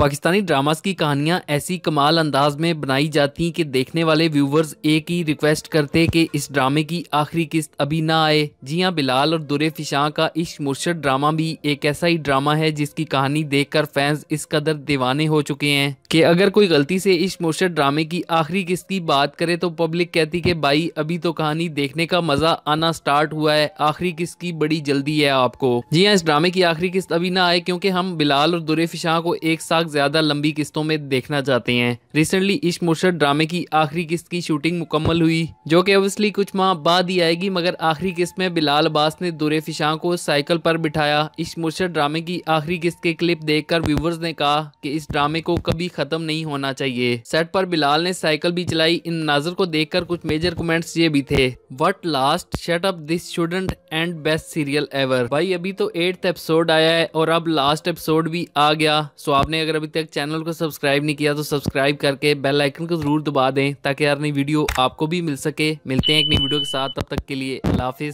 Pakistani dramas की कहानियाँ ऐसी कमाल अंदाज में बनाई जाती कि देखने वाले व्यूवर्स एक ही रिक्वेस्ट करते कि इस ड्रामे की आखिरी किस्त अभी ना आए। जी हाँ बिलाल और दुरे फिशां का इश्क मुर्शद ड्रामा भी एक ऐसा ही ड्रामा है जिसकी कहानी देखकर फैंस इस कदर दीवाने हो चुके हैं कि अगर कोई गलती से इस मुर्शद ड्रामे की आखिरी किस्त की बात करे तो पब्लिक कहती कि भाई, अभी तो कहानी देखने का मज़ा आना स्टार्ट हुआ है। आखिरी किस्त की बड़ी जल्दी है आपको। जी हाँ इस ड्रामे की आखिरी किस्त अभी ना आए क्योंकि हम बिलाल और दुरे फिशां को एक साथ ज़्यादा लंबी किस्तों में देखना चाहते हैं। रिसेंटली इश्क मुर्शद ड्रामे की आखिरी किस्त की शूटिंग मुकम्मल हुई, जो कि ओबियसली कुछ माह बाद ही आएगी, मगर आखिरी किस्त में बिलाल अब्बास ने दुरे फिशां को साइकिल पर बिठाया। इश्क मुर्शद ड्रामे की आखिरी किस्त के क्लिप देखकर व्यूवर्स ने कहा कि इस ड्रामे को कभी खत्म नहीं होना चाहिए। सेट पर बिलाल ने साइकिल भी चलाई। इन नाजर को देखकर कुछ मेजर कमेंट्स ये भी थे। What last shut up this student and best serial ever भाई, अभी तो एट्थ एपिसोड आया है और अब लास्ट एपिसोड भी आ गया। सो आपने अगर अभी तक चैनल को सब्सक्राइब नहीं किया तो सब्सक्राइब करके बेल आइकन को ज़रूर दबा दें ताकि यार नई वीडियो आपको भी मिल सके। मिलते हैं एक नई वीडियो के साथ। तब तक के लिए अल्लाह हाफिज़।